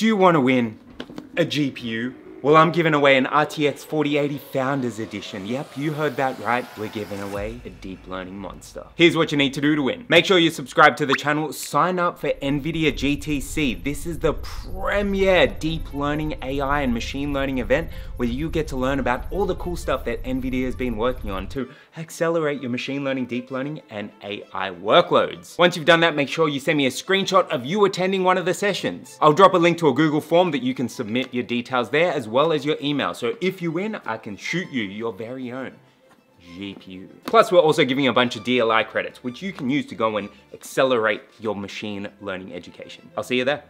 Do you want to win a GPU? Well, I'm giving away an RTX 4080 Founders Edition. Yep, you heard that right. We're giving away a deep learning monster. Here's what you need to do to win. Make sure you subscribe to the channel, sign up for NVIDIA GTC. This is the premier deep learning AI and machine learning event where you get to learn about all the cool stuff that NVIDIA has been working on to accelerate your machine learning, deep learning, and AI workloads. Once you've done that, make sure you send me a screenshot of you attending one of the sessions. I'll drop a link to a Google form that you can submit your details there as well as your email. So if you win, I can shoot you your very own GPU. Plus, we're also giving you a bunch of DLI credits, which you can use to go and accelerate your machine learning education. I'll see you there.